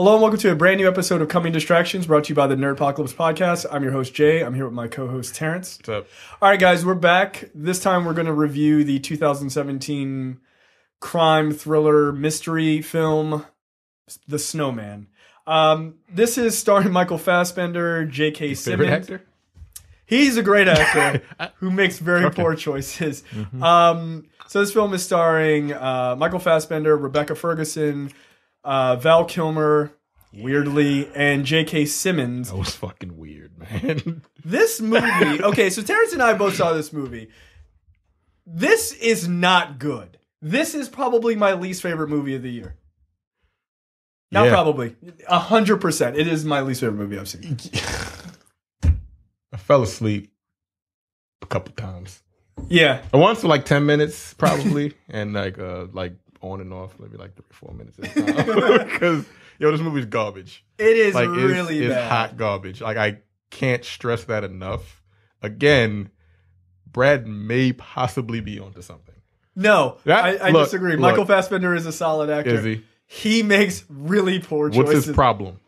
Hello and welcome to a brand new episode of Coming Distractions brought to you by the Nerdpocalypse Podcast. I'm your host, Jay. I'm here with my co host, Terrence. What's up? All right, guys, we're back. This time we're going to review the 2017 crime thriller mystery film, The Snowman. Um, this is starring Michael Fassbender, J.K. Simmons. actor? He's a great actor who makes very Okay. poor choices. Um, so this film is starring uh, Michael Fassbender, Rebecca Ferguson, uh, Val Kilmer, weirdly, and J.K. Simmons. That was fucking weird, man. This movie, okay, so Terrence and I both saw this movie. This is not good. This is probably my least favorite movie of the year. Not Yeah. probably, a hundred percent. It is my least favorite movie I've seen. I fell asleep a couple times. Yeah, Once for like ten minutes, probably, and like uh like on and off, maybe like three four minutes. Because yo, this movie's garbage. it is Like really it's bad. hot garbage. Like I can't stress that enough. Again, Brad may possibly be onto something. No, That- I, I look, disagree. look. Michael Fassbender is a solid actor. Is he? He makes really poor choices What's his problem?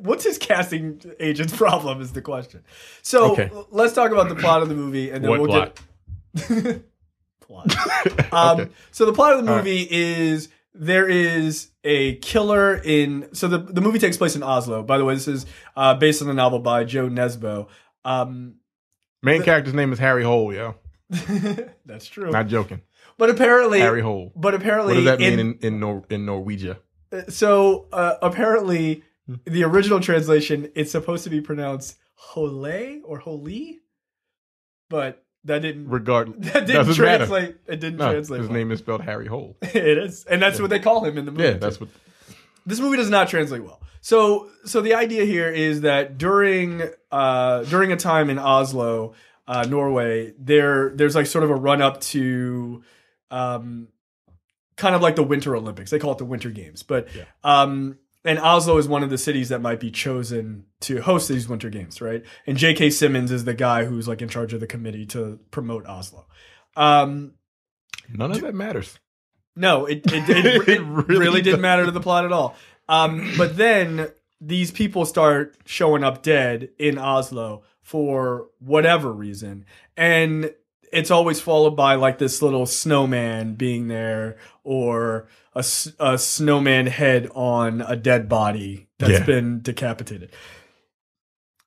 What's his casting agent's problem is the question. So Okay. let's talk about the plot of the movie, and then What we'll plot? get plot. Um, Okay. So the plot of the All right. movie is there is a killer in. So the the movie takes place in Oslo. By the way, this is uh, based on the novel by Jo Nesbø. Um, Main character's name is Harry Hole. Yeah, that's true. not joking. but apparently, Harry Hole. but apparently, What does that in, mean in in, Nor- in Norwegia? So uh, apparently, Hmm. the original translation it's supposed to be pronounced "hole" or "holy," but that didn't Regard that didn't doesn't matter. translate. It didn't No, translate. his well. name is spelled Harry Hole. it is, and that's what they call him in the movie. Yeah, too. that's what. this movie does not translate well. So, so the idea here is that during uh, during a time in Oslo, uh, Norway, there there's like sort of a run up to, um, kind of like the Winter Olympics. They call it the Winter Games, but um, and Oslo is one of the cities that might be chosen to host these Winter Games, right? And J.K. Simmons is the guy who's like in charge of the committee to promote Oslo. Um, None of that matters. no, it it, it, it, It really, really didn't matter to the plot at all. Um, but then these people start showing up dead in Oslo for whatever reason, and it's always followed by like this little snowman being there or a, s- a snowman head on a dead body that's Yeah. been decapitated.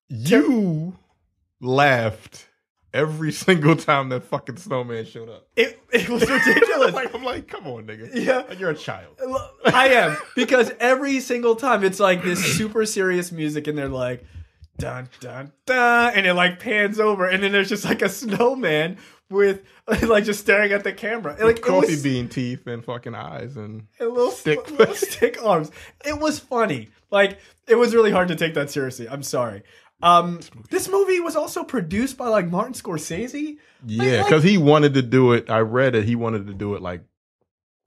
You laughed every single time that fucking snowman showed up. It it was ridiculous. like, I'm like, come on, nigga. Yeah. Like, you're a child. I am because every single time it's like this super serious music, and they're like, dun dun dun, and it like pans over, and then there's just like a snowman with like just staring at the camera, like Like coffee was, bean teeth and fucking eyes and and little stick. stick, little stick arms. It was funny. Like it was really hard to take that seriously. I'm sorry. Um, this movie was also produced by like Martin Scorsese. yeah, like- because he wanted to do it. I read it. He wanted to do it like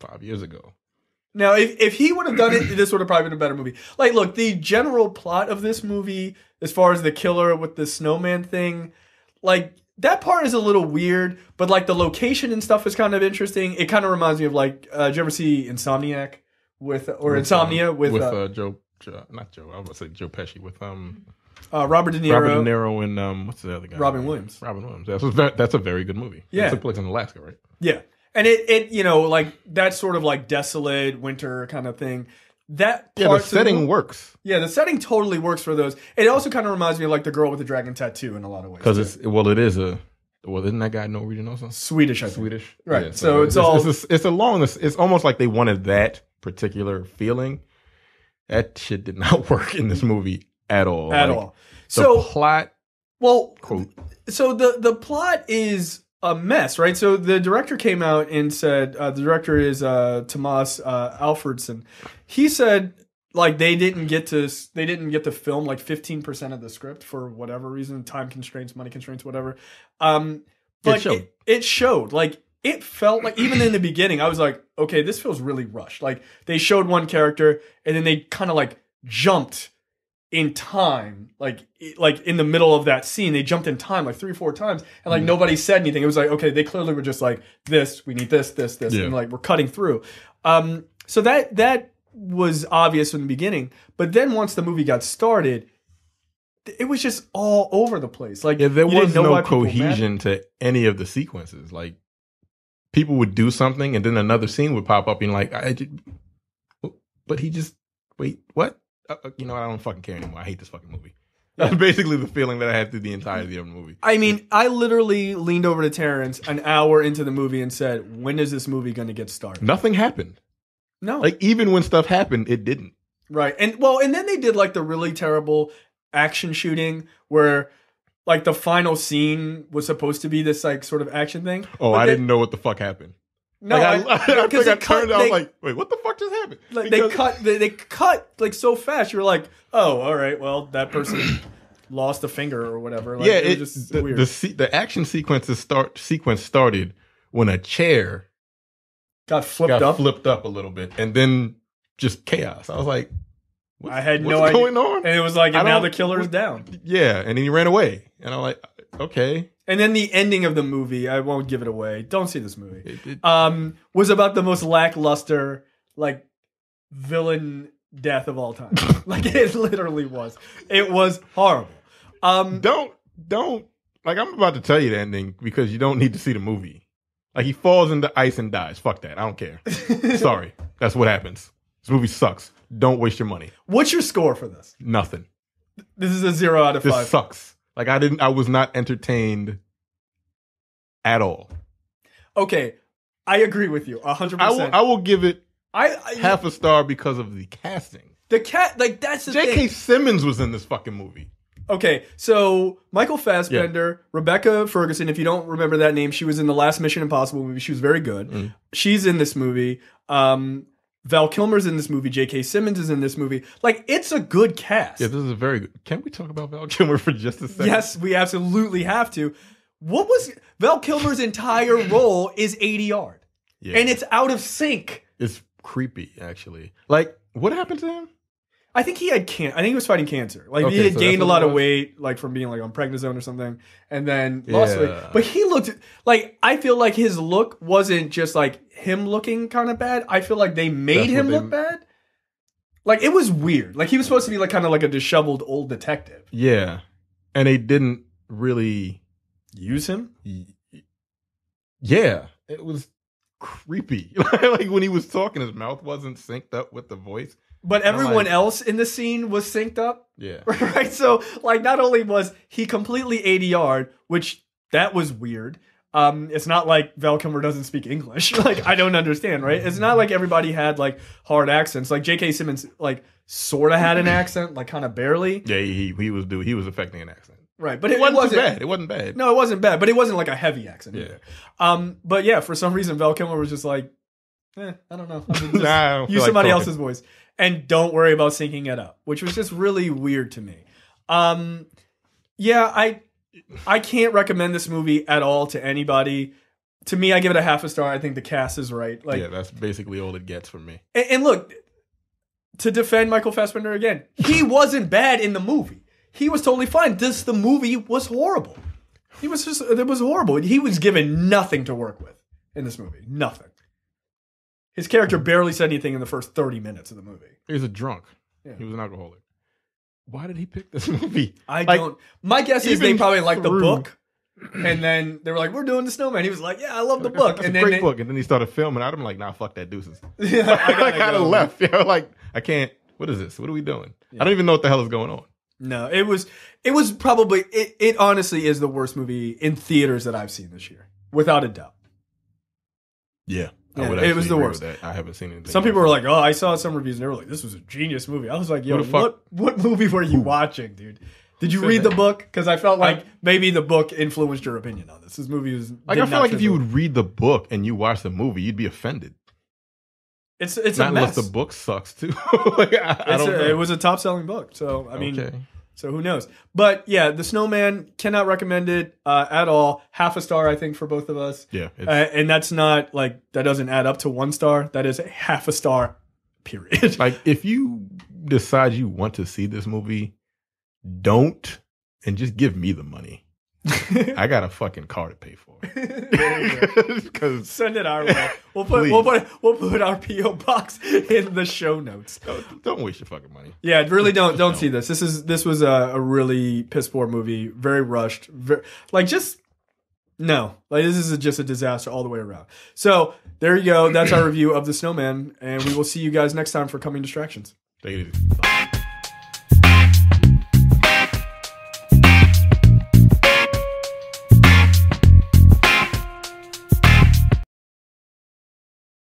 five years ago. Now, if, if he would have done it, this would have probably been a better movie. Like, look, the general plot of this movie, as far as the killer with the snowman thing, like that part is a little weird, but like the location and stuff is kind of interesting. It kind of reminds me of like, uh, did you ever see Insomniac with or With, Insomnia um, with, with uh, uh, Joe, Joe, not Joe. I was gonna say Joe Pesci with um uh, Robert De Niro? Robert De Niro and um what's the other guy? Robin Williams. Robin Williams. That's a very, that's a very good movie. Yeah. it took place in Alaska, right? Yeah. And it, it, you know, like that sort of like desolate winter kind of thing. That Yeah, the setting movie- works Yeah, the setting totally works for those. It also kind of reminds me of like the girl with the dragon tattoo in a lot of ways. because it's well, it is a well, isn't that guy Norwegian also? Swedish, I think. Swedish, Right, so it's all- it's, it's along this. It's almost like they wanted that particular feeling. That shit did not work in this movie at all. at Like, all. The So, plot well, quote so the the plot is a mess, right? So the director came out and said uh, the director is uh, Tomas uh, Alfredson. He said like they didn't get to they didn't get to film like 15% of the script for whatever reason, time constraints, money constraints, whatever. Um but showed. It, it showed. Like it felt like even in the beginning I was like, okay, this feels really rushed. Like they showed one character and then they kind of like jumped in time, like like in the middle of that scene, they jumped in time like three, four times, and like nobody said anything. It was like, okay, they clearly were just like this. We need this, this, this, Yeah. and like we're cutting through. Um, so that that was obvious from the beginning. But then once the movie got started, it was just all over the place. Like Yeah, there was no why people mattered. cohesion to any of the sequences. Like people would do something, and then another scene would pop up, and like, I but he just wait, what? Uh, uh, you know, what? I don't fucking care anymore. I hate this fucking movie. That's basically the feeling that I had through the entirety of the movie. I mean, I literally leaned over to Terrence an hour into the movie and said, "When is this movie going to get started?" Nothing happened. No, Like even when stuff happened, it didn't. right, and well, and then they did like the really terrible action shooting where, like, the final scene was supposed to be this like sort of action thing. Oh, I they- didn't know what the fuck happened. No, like, I, I- I, no, I cut- turned. I was they- like, wait, what the fuck just happened? like they cut they, they cut like so fast you were like oh all right well that person lost a finger or whatever like, yeah, it, it, was just the, weird the the action sequences start sequence started when a chair got flipped got up flipped up a little bit, and then just chaos. I was like, i had what's no idea going on? and it was like and now the killer's down yeah, and then he ran away, and I'm like, okay, and then the ending of the movie i won't give it away don't see this movie It- it- um was about the most lackluster like villain death of all time like it literally was it was horrible um don't don't like I'm about to tell you the ending because you don't need to see the movie. Like he falls into ice and dies. Fuck that. I don't care. Sorry, that's what happens. This movie sucks. Don't waste your money. what's your score for this Nothing. this is a zero out of This five sucks. Like I didn't. I was not entertained at all. Okay, I agree with you a hundred I will. percent. I will give it I, I half a star because of the casting. the cat like that's the J.K. thing. Simmons was in this fucking movie. Okay, so Michael Fassbender, Rebecca Ferguson. If you don't remember that name, she was in the last Mission Impossible movie. She was very good. Mm. She's in this movie. Um, Val Kilmer's in this movie. J.K. Simmons is in this movie. Like it's a good cast. Yeah, this is a very good. Can we talk about Val Kilmer for just a second? yes, we absolutely have to. What was Val Kilmer's entire role is ADR, Yeah. and it's out of sync. It's creepy, actually. Like, what happened to him? I think he had can. I think he was fighting cancer. Like he had so gained a lot of weight, like from being like on prednisone or something, and then lost weight. But he looked like I feel like his look wasn't just like him looking kind of bad. I feel like they made That's him they- look bad. Like it was weird. Like he was supposed to be like kind of like a disheveled old detective. Yeah, and they didn't really. Use him. Yeah, it was creepy. like when he was talking, his mouth wasn't synced up with the voice. But everyone like- else in the scene was synced up. Yeah, right? So like not only was he completely ADR, which that was weird. Um, it's not like Val Kilmer doesn't speak English. like I don't understand, right? It's not like everybody had like hard accents. Like J.K. Simmons, like sort of had an accent, like kind of barely, yeah. He he was do he was affecting an accent. right? But It it, wasn't, wasn't bad. It wasn't bad. No, it wasn't bad, but it wasn't like a heavy accent Yeah. either. Um, but yeah, for some reason Val Kilmer was just like, eh, I don't know. I'm just- Nah, I use somebody talking. else's voice and don't worry about syncing it up which was just really weird to me. Um yeah i i can't recommend this movie at all to anybody. To me i give it a half a star. I think the cast is right. Like yeah, that's basically all it gets from me. and, and look to defend michael fassbender again he wasn't bad in the movie. He was totally fine. This the movie was horrible. He was just it was horrible. He was given nothing to work with in this movie. Nothing his character barely said anything in the first 30 minutes of the movie He was a drunk. Yeah. He was an alcoholic. Why did he pick this movie? I Like, don't. My guess is they probably liked the through- book, and then they were like, "We're doing the snowman." He was like, "Yeah, I love the book." That's And a then great they, book. And then he started filming. Been like, nah, fuck that, deuces. I I gotta kind of go. left. You know, like I can't. What is this? What are we doing? I don't even know what the hell is going on. No, it was. It was probably. It, it honestly is the worst movie in theaters that I've seen this year, without a doubt. Yeah, Yeah, it was the worst. That. I haven't seen it. Some people were like, "Oh, I saw some reviews and they were like, this was a genius movie." I was like, "Yo, what what movie were you watching, dude? Did you read the book? Because I felt like maybe the book influenced your opinion on this. This movie was Like I feel like if you would read the book and you watch the movie, you'd be offended. it's it's Not a mess. unless the book sucks too. like, I, I don't a- it was a top selling book, so I mean, okay. So who knows? But yeah, The Snowman cannot recommend it uh, at all. Half a star, I think, for both of us. Yeah, Uh, and that's not like that doesn't add up to one star. That is a half a star. Period. like if you decide you want to see this movie, don't and just give me the money. I got a fucking car to pay for. Because Send it our way. We'll put we'll put we'll put our PO box in the show notes. don't, don't waste your fucking money. Yeah, really don't don't see this. This is this was a, a really piss poor movie, very rushed, very, like just no, like this is just a disaster all the way around. So there you go. That's our review of the Snowman, and we will see you guys next time for coming distractions. Take it easy.